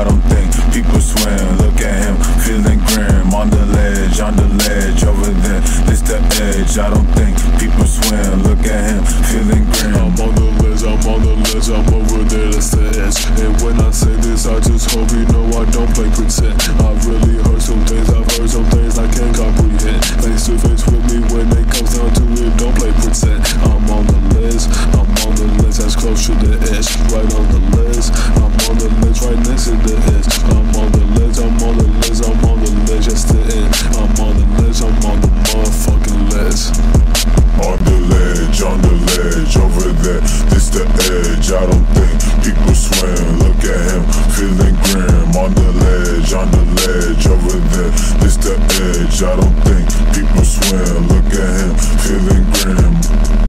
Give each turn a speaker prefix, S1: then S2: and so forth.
S1: I don't think people swim. Look at him, feeling grim. On the ledge, on the ledge, over there. This the edge, I don't think people swim. Look at him, feeling grim. I'm
S2: on the ledge, I'm on the ledge, I'm over there, that's the edge. And when I say this, I just hope you know I don't play pretend. I've really heard some things, I've heard some things I can't comprehend. Face to face with me when it comes down to it, don't play pretend. I'm on the ledge, I'm on the ledge, that's close to the edge, right on the ledge.
S1: I don't think people swim. Look at him, feeling grim. On the ledge, on the ledge, over there, this the edge. I don't think